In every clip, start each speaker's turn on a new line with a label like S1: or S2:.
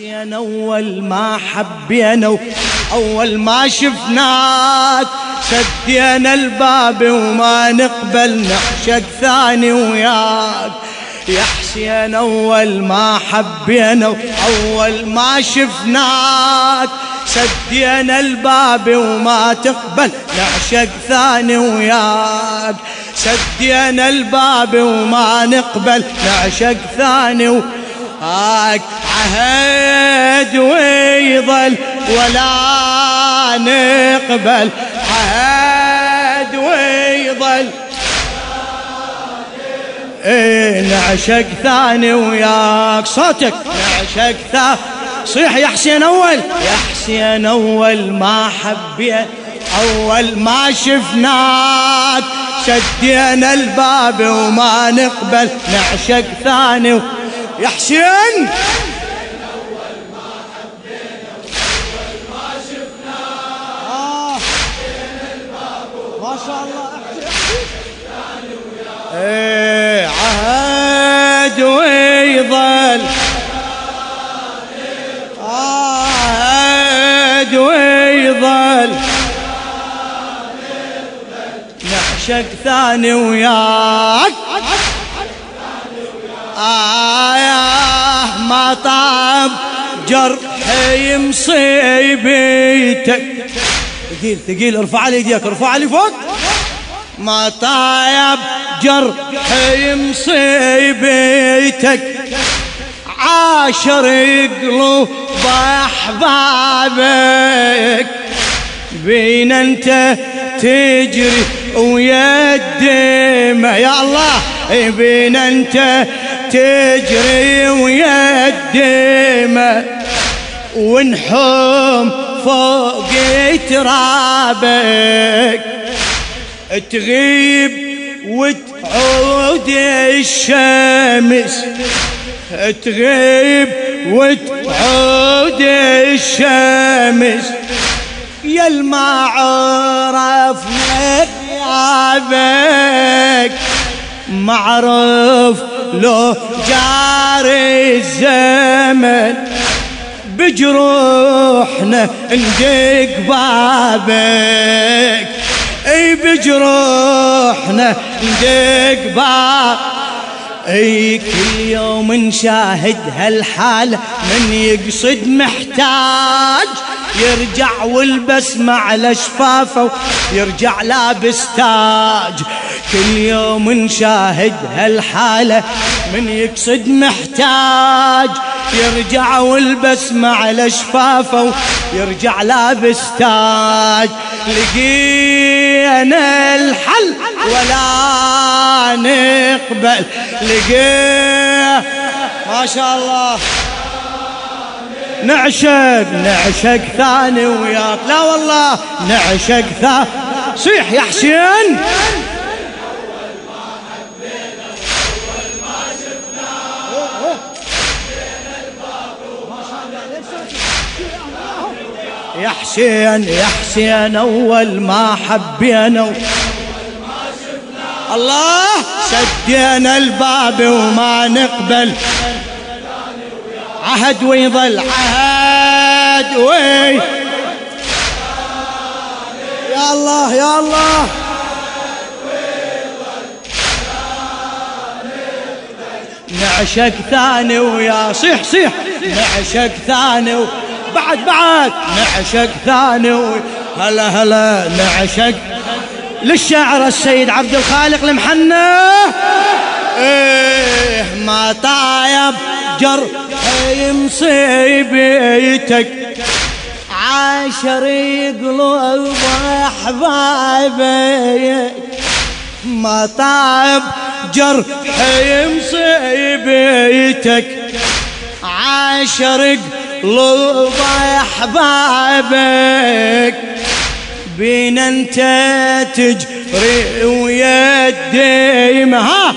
S1: حسين اول ما حبينا اول ما شفناك سدينا الباب وما نقبل نعشق ثاني وياك. يا حسين اول ما حبينا اول ما شفناك سدينا الباب وما تقبل نعشق ثاني وياك. سدينا الباب وما نقبل نعشق ثاني وياك. عهد ويظل ولا نقبل. عهد ويظل إيه نعشق ثاني وياك صوتك. نعشق ثاني صيح يا حسين أول. يا حسين أول ما حبيت أول ما شفناك. شدينا الباب وما نقبل. نعشق ثاني يا حسين! نعشق ثاني وياك. آه ما طاب جرحي مصيبتك ثقيل ثقيل ارفع لي ايديك ارفع لي فوق. ما طايب جرحي مصيبتك عاشر قلوب احبابك بين أنت تجري ويا الدمع يا الله بين أنت تجري ويا الدمع ونحوم فوق ترابك تغيب وتعود الشمس. تغيب وتعود الشمس. يا ما عرفنا غيابك معرف لو جاري الزمن بجروحنا ندق بابك. أي بجروحنا ندق بابك. أي كل يوم نشاهد هالحالة من يقصد محتاج يرجع والبسمة على شفافه يرجع لابس تاج. كل يوم نشاهد هالحالة من يقصد محتاج يرجع والبسمة على شفافه يرجع لابس تاج. لقينا الحل ولا نقبل. لقينا ما شاء الله. نعشق نعشق ثاني وياك. لا والله نعشق ثاني صيح يا حسين. يا حسين يا حسين أول ما حبينا. الله سدينا الباب وما نقبل عهد ويظل عهد وي يا الله يا الله نعشق ثاني ويا صيح صيح نعشق ثاني. بعد بعد نعشق ثاني. هلا هلا نعشق للشاعر السيد عبد الخالق المحنى إيه ما طايب جرحي مصيبتك عاشر قلوب احبابك ما طاب جرحي مصيبتك عاشر قلوب احبابك بين أنت تجري ويا الديم. ها؟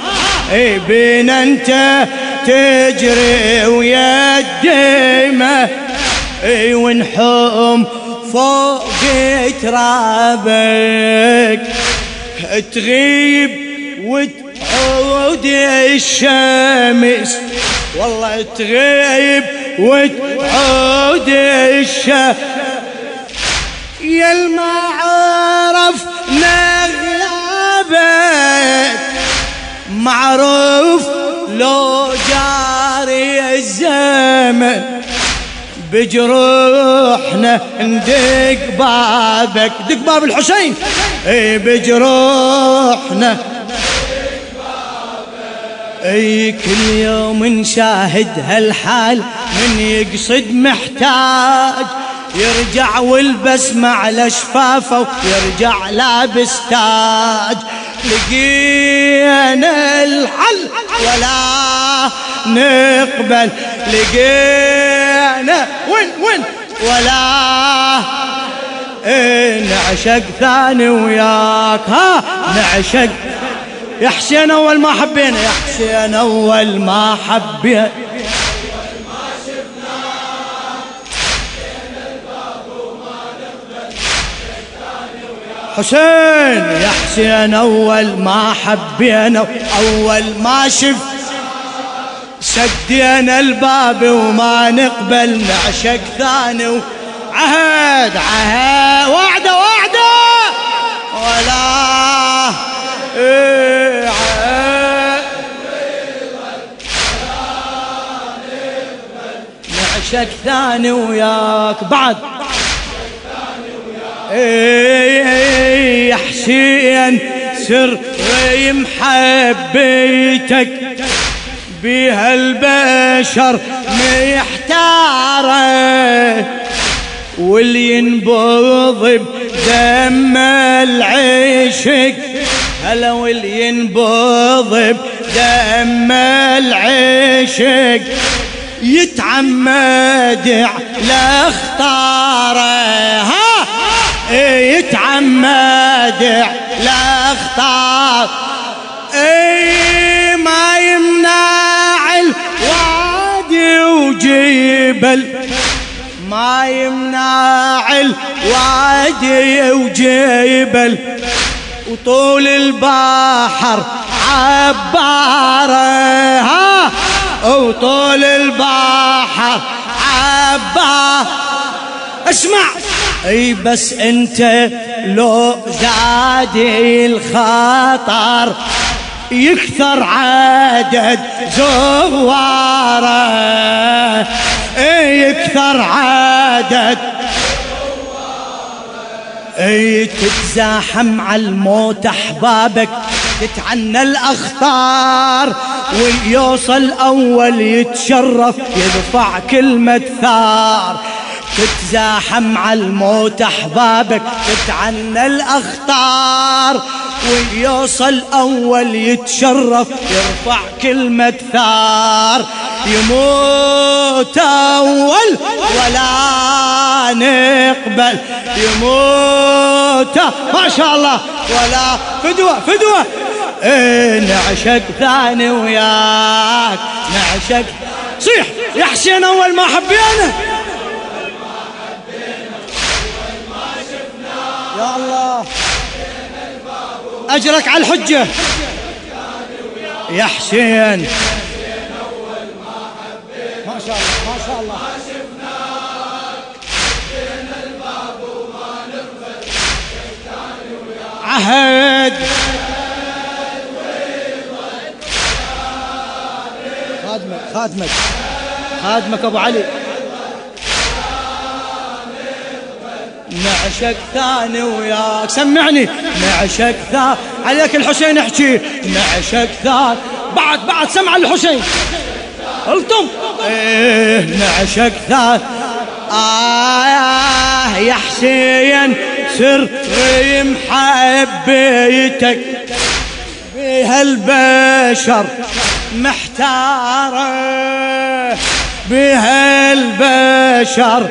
S1: إي بين أنت تجري ويا الديمة إي ونحوم فوق ترابك. تغيب وتعود الشمس. والله تغيب وتعود الشهر يا المعرف نغلبت. معروف لو جاري الزمن بجروحنا ندق بابك. دق باب الحسين. إي بجروحنا. إي كل يوم نشاهد هالحال. من يقصد محتاج يرجع والبسمة على شفافه ويرجع لابس تاج. لقينا الحل ولا نقبل. لقينا وين وين؟ ولا إيه نعشق ثاني وياك. ها نعشق. يا حسين أول ما حبينا يا حسين أول ما حبينا. حسين يا حسين أول ما حبينا أول ما شف سدينا الباب وما نقبل نعشق ثاني عهد عهد وعده وعده! ولا إيه نعشق ثاني وياك بعد. إيه. حسين سر محبيتك بها البشر محتارة واللي ينبض بدم العشق هلا واللي ينبض بدم العشق يتعمد على اختاره يتعمد لا اي ما يمنع الوادي وجبل ما يمنع الوادي وجبل وطول البحر عباره ها وطول البحر عباره اسمع. أي بس أنت لو زادي الخطر يكثر عدد زواره. يكثر عدد أي تتزاحم على الموت أحبابك تتعنى الأخطار ويوصل أول يتشرف يدفع كلمة ثار. تتزاحم على الموت أحبابك تتعنى الأخطار. ويوصل اول يتشرف يرفع كلمة ثار. يموت أول ولا نقبل. يموت ما شاء الله. ولا فدوة فدوة. إيه نعشق ثاني وياك. نعشق. صيح يا حسين أول ما حبينا. الله. أجرك على الحجة. يا حسين. ما شاء الله ما شاء الله. عهد. خادمك خادمك. خادمك أبو علي. نعشق ثاني وياك. سمعني. نعشق ثاني عليك الحسين احكي. نعشق ثاني بعد بعد سمع الحسين. الطم إيه نعشق ثاني آه يا حسين سر محبيتك بها البشر محتارة. بها البشر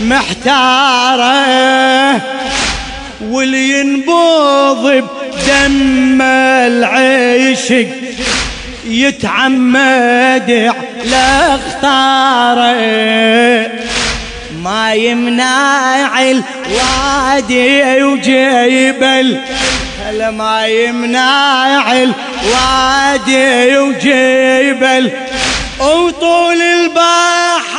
S1: محتارة واللي ينبض بدم العشق يتعمد على اختاره ما يمنع الوادي وجيبل هلا ما يمنع الوادي وجيبل وطول البحر.